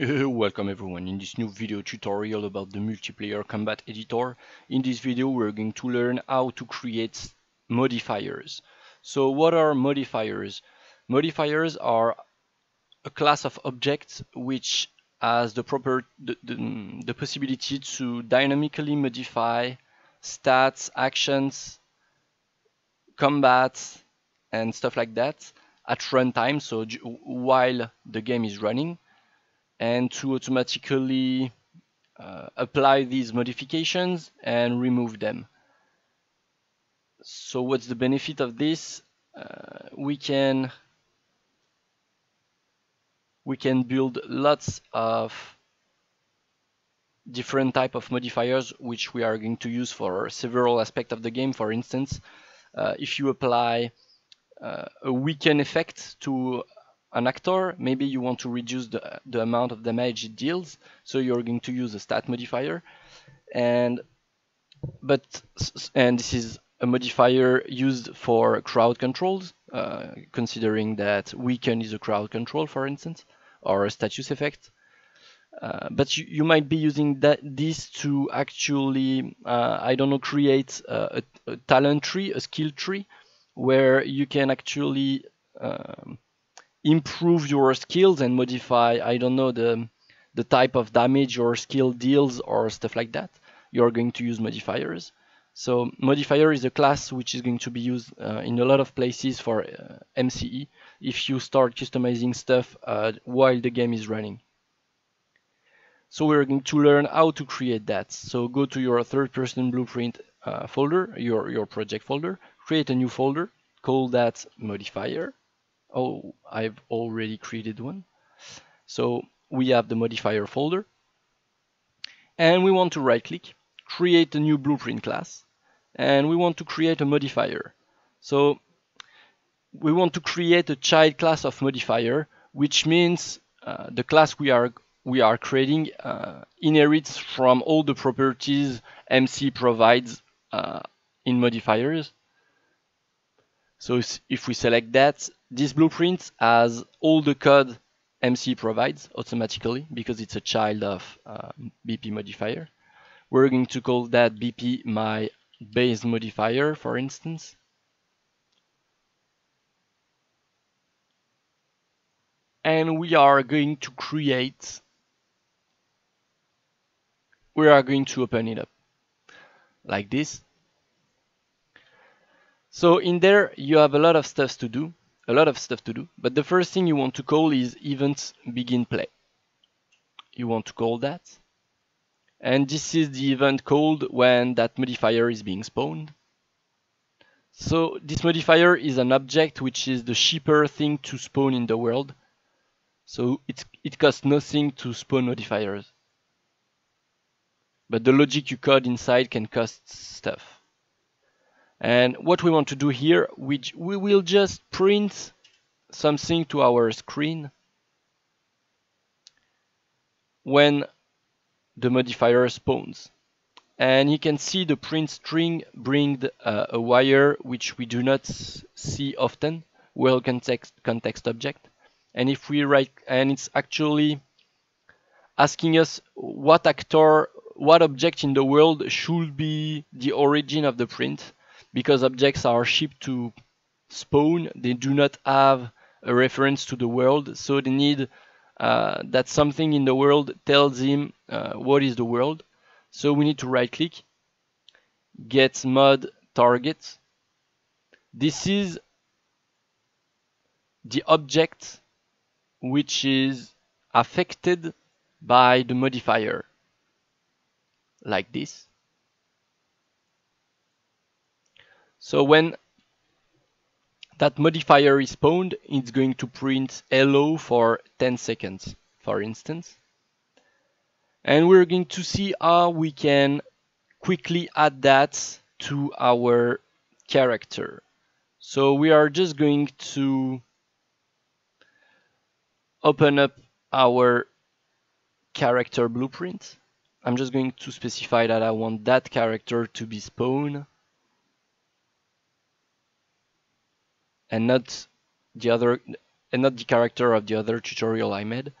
Uh, welcome everyone in this new video tutorial about the multiplayer combat editor. In this video we're going to learn how to create modifiers. So what are modifiers? Modifiers are a class of objects which has the proper the, the, the possibility to dynamically modify stats, actions, combat and stuff like that at runtime so while the game is running and to automatically uh, apply these modifications and remove them. So what's the benefit of this? Uh, we can we can build lots of different type of modifiers which we are going to use for several aspects of the game. For instance, uh, if you apply uh, a weaken effect to an actor, maybe you want to reduce the, the amount of damage it deals, so you're going to use a stat modifier. And but and this is a modifier used for crowd controls, uh, considering that weaken is a crowd control, for instance, or a status effect. Uh, but you, you, might be using that this to actually, uh, I don't know, create a, a, talent tree, a skill tree, where you can actually um, improve your skills and modify I don't know the the type of damage your skill deals or stuff like that you're going to use modifiers. So modifier is a class which is going to be used uh, in a lot of places for uh, MCE if you start customizing stuff uh, while the game is running. So we're going to learn how to create that. So go to your third person blueprint uh, folder your your project folder create a new folder call that modifier oh I've already created one. So we have the modifier folder. And we want to right click create a new blueprint class. And we want to create a modifier. So we want to create a child class of modifier which means uh, the class we are we are creating uh, inherits from all the properties MC provides uh, in modifiers so if we select that, this blueprint has all the code MC provides automatically because it's a child of uh, BP modifier. We're going to call that BP my base modifier, for instance. And we are going to create, we are going to open it up like this. So in there you have a lot of stuff to do, a lot of stuff to do, but the first thing you want to call is event begin play. You want to call that. And this is the event called when that modifier is being spawned. So this modifier is an object which is the cheaper thing to spawn in the world. So it, it costs nothing to spawn modifiers. But the logic you code inside can cost stuff. And what we want to do here, we, we will just print something to our screen when the modifier spawns. And you can see the print string bring uh, a wire which we do not see often, well context, context object. And if we write, and it's actually asking us what actor, what object in the world should be the origin of the print because objects are shipped to spawn, they do not have a reference to the world, so they need uh, that something in the world tells him uh, what is the world. So we need to right click, get mod target. This is the object which is affected by the modifier like this. So when that modifier is spawned, it's going to print hello for 10 seconds, for instance. And we're going to see how we can quickly add that to our character. So we are just going to open up our character blueprint. I'm just going to specify that I want that character to be spawned. And not the other and not the character of the other tutorial I made.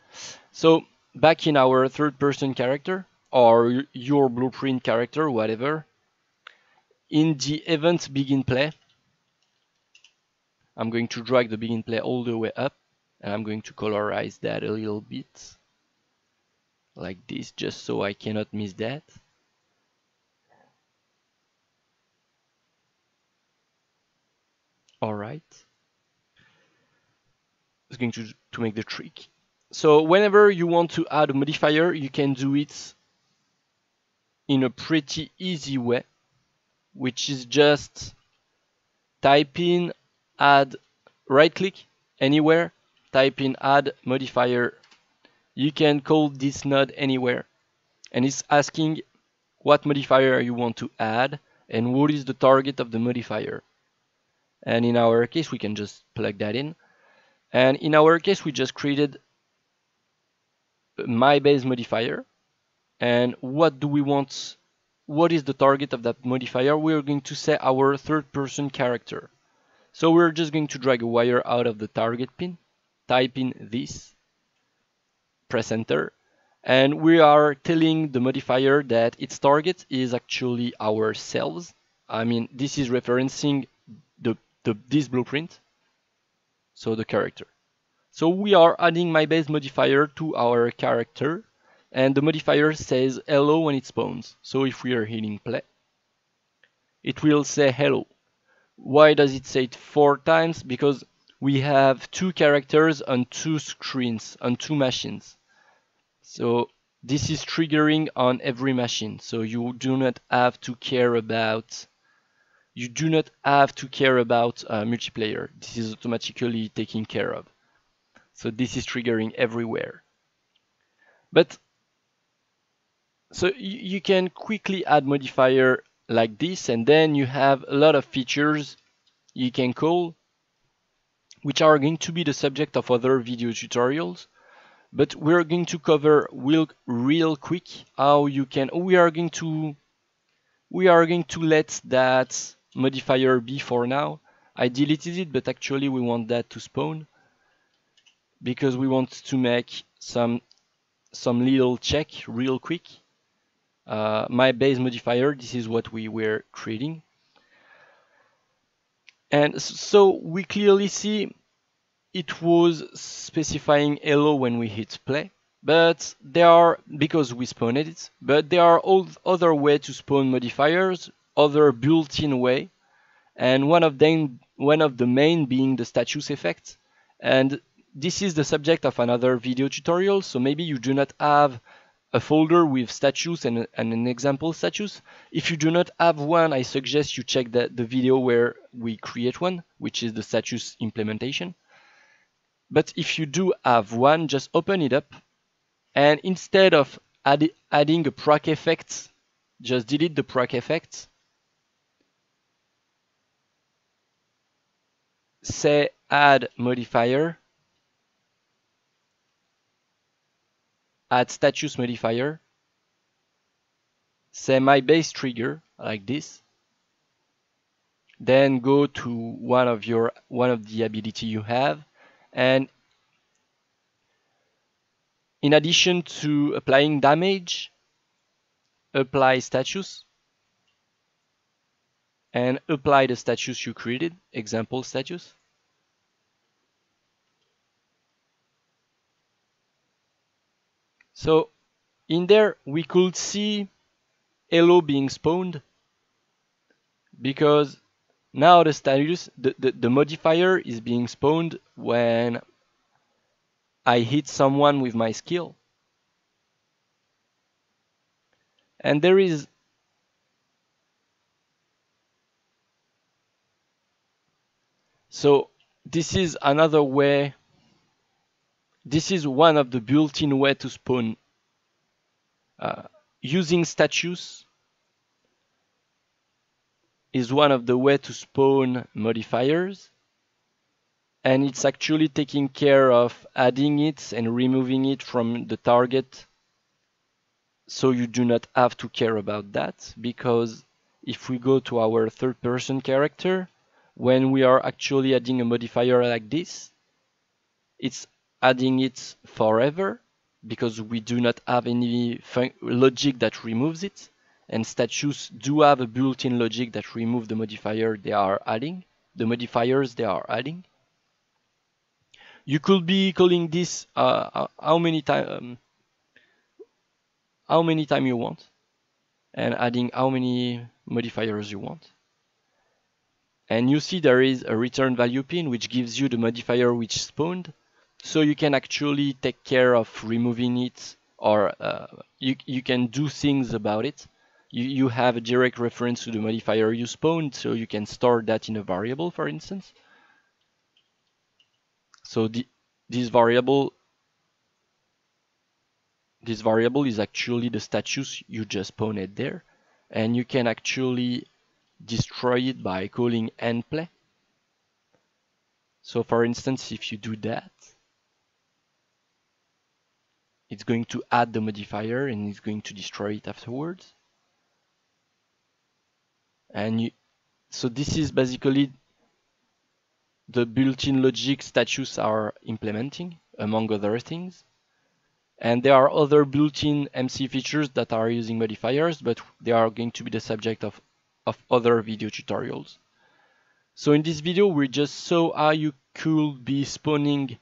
So back in our third person character or your blueprint character, whatever, in the event begin play, I'm going to drag the begin play all the way up and I'm going to colorize that a little bit like this just so I cannot miss that. Alright. It's going to, to make the trick. So whenever you want to add a modifier, you can do it in a pretty easy way, which is just type in add right click anywhere, type in add modifier. You can call this node anywhere and it's asking what modifier you want to add and what is the target of the modifier. And in our case, we can just plug that in. And in our case, we just created my base modifier. And what do we want? What is the target of that modifier? We're going to set our third person character. So we're just going to drag a wire out of the target pin, type in this, press enter, and we are telling the modifier that its target is actually ourselves. I mean, this is referencing the the, this blueprint, so the character. So we are adding my base modifier to our character, and the modifier says hello when it spawns. So if we are hitting play, it will say hello. Why does it say it four times? Because we have two characters on two screens, on two machines. So this is triggering on every machine. So you do not have to care about you do not have to care about uh, multiplayer. This is automatically taken care of. So this is triggering everywhere. But so you, can quickly add modifier like this and then you have a lot of features you can call which are going to be the subject of other video tutorials but we're going to cover real, real quick how you can we are going to we are going to let that modifier b for now. I deleted it, but actually we want that to spawn because we want to make some some little check real quick. Uh, my base modifier, this is what we were creating. And so we clearly see it was specifying hello when we hit play, but there are, because we spawned it, but there are all other way to spawn modifiers other built-in way, and one of them, one of the main being the status effect. And this is the subject of another video tutorial, so maybe you do not have a folder with status and, and, an example status. If you do not have one, I suggest you check the, the video where we create one, which is the status implementation. But if you do have one, just open it up and instead of add, adding a proc effect, just delete the proc effect say add modifier, add status modifier, say my base trigger like this, then go to one of your one of the ability you have. And in addition to applying damage apply status and apply the status you created, example status. So in there we could see hello being spawned because now the status, the, the, the modifier is being spawned when I hit someone with my skill. And there is So this is another way, this is one of the built-in way to spawn uh, using status is one of the way to spawn modifiers. And it's actually taking care of adding it and removing it from the target. So you do not have to care about that because if we go to our third person character when we are actually adding a modifier like this, it's adding it forever because we do not have any logic that removes it and statues do have a built-in logic that remove the modifier they are adding the modifiers they are adding. You could be calling this uh, uh how many time um, how many time you want and adding how many modifiers you want and you see there is a return value pin which gives you the modifier which spawned. So you can actually take care of removing it or uh, you, you can do things about it. You, you have a direct reference to the modifier you spawned so you can store that in a variable for instance. So the, this variable this variable is actually the status you just spawned there. And you can actually destroy it by calling endplay so for instance if you do that it's going to add the modifier and it's going to destroy it afterwards. And you, so this is basically the built-in logic status are implementing among other things. And there are other built-in MC features that are using modifiers but they are going to be the subject of, of other video tutorials so in this video we just saw how you could be spawning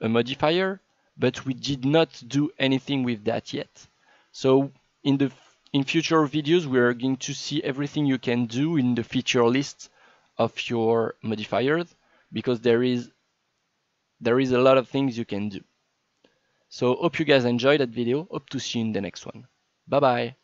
a modifier but we did not do anything with that yet so in the in future videos, we are going to see everything you can do in the feature list of your modifiers because there is there is a lot of things you can do. So hope you guys enjoyed that video. Hope to see you in the next one. Bye bye.